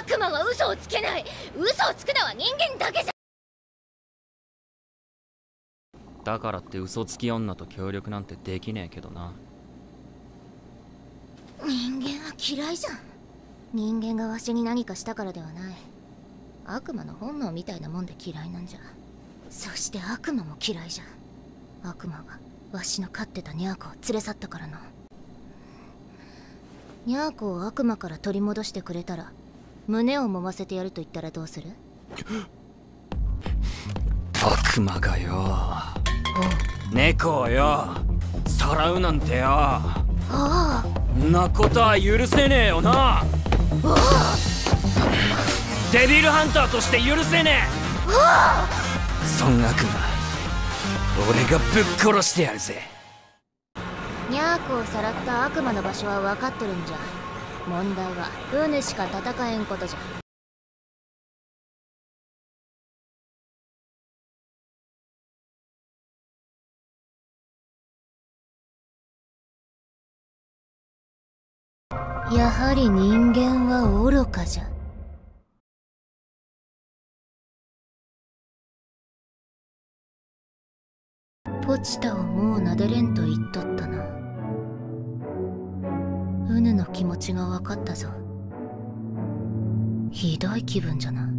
悪魔は嘘をつけない。嘘をつくのは人間だけじゃ。だからって嘘つき女と協力なんてできねえけどな。人間は嫌いじゃん。人間がわしに何かしたからではない。悪魔の本能みたいなもんで嫌いなんじゃ。そして悪魔も嫌いじゃん。悪魔がわしの飼ってたニャーコを連れ去ったからなニャーコを悪魔から取り戻してくれたら胸を揉ませてやると言ったらどうする？悪魔がよ。猫をよ。さらうなんてよ。あなことは許せねえよな。デビルハンターとして許せねえ。孫悪魔俺がぶっ殺してやるぜ。ニャーコをさらった悪魔の場所は分かっとるんじゃ問題はウヌしか戦えんことじゃ。やはり人間は愚かじゃ。ポチタをもう撫でれんと言っとったな。ウヌの気持ちが分かったぞ。ひどい気分じゃな。